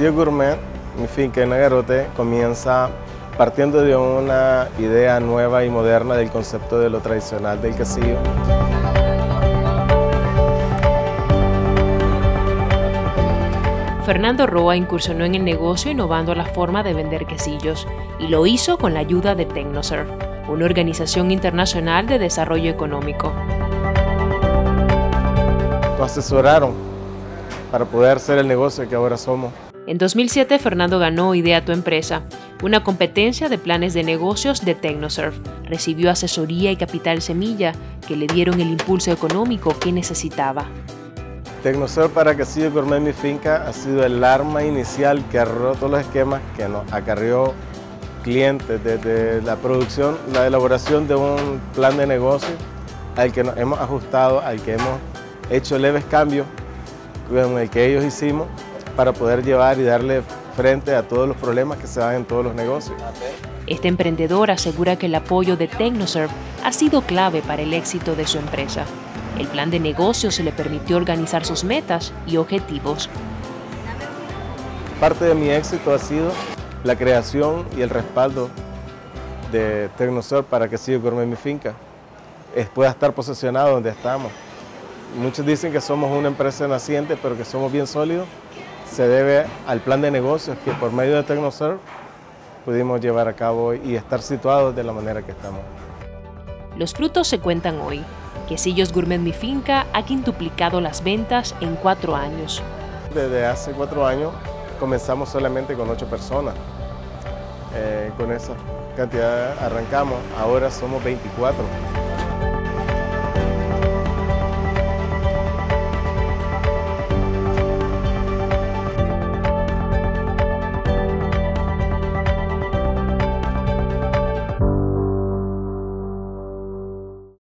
Castillo Gourmet, mi finca en Nagarote, comienza partiendo de una idea nueva y moderna del concepto de lo tradicional del quesillo. Fernando Roa incursionó en el negocio innovando la forma de vender quesillos y lo hizo con la ayuda de Tecnoserve, una organización internacional de desarrollo económico. Nos asesoraron para poder ser el negocio que ahora somos. En 2007, Fernando ganó Idea Tu Empresa, una competencia de planes de negocios de Tecnoserve. Recibió asesoría y capital semilla que le dieron el impulso económico que necesitaba. Tecnoserve para Castillo Gourmet Mi Finca ha sido el arma inicial que ha roto los esquemas, que nos acarrió clientes desde la producción, la elaboración de un plan de negocio al que nos hemos ajustado, al que hemos hecho leves cambios con el que ellos hicimos para poder llevar y darle frente a todos los problemas que se dan en todos los negocios. Este emprendedor asegura que el apoyo de Tecnoserve ha sido clave para el éxito de su empresa. El plan de negocios le permitió organizar sus metas y objetivos. Parte de mi éxito ha sido la creación y el respaldo de Tecnoserve para que siga Gourmet mi finca pueda estar posesionado donde estamos. Muchos dicen que somos una empresa naciente, pero que somos bien sólidos. Se debe al plan de negocios que por medio de Tecnoserve pudimos llevar a cabo y estar situados de la manera que estamos. Los frutos se cuentan hoy. Quesillos Gourmet Mi Finca ha quintuplicado las ventas en cuatro años. Desde hace cuatro años comenzamos solamente con ocho personas. Eh, con esa cantidad arrancamos, ahora somos 24.